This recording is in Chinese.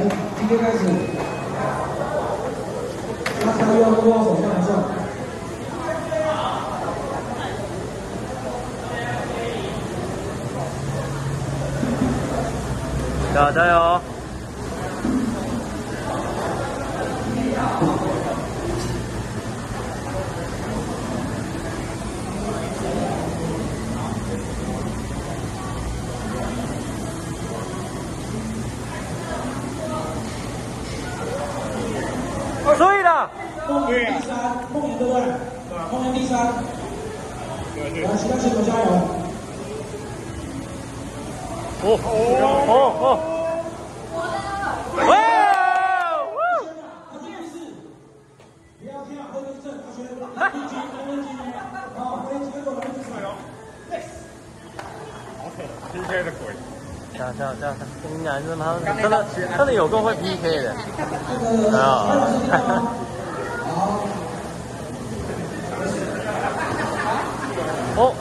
来，PK 开始。大家要握手放上。加加油！所以的。梦圆第三，梦圆对不对？梦圆第三。来，其他选手加油！哦哦哦！哇！他第四，不要跳，后跟正，他选第几？第几？好，第几个来一起哦。PK 的鬼。这样这样这样，真的真的真的真的有够会 PK 的。啊！哦。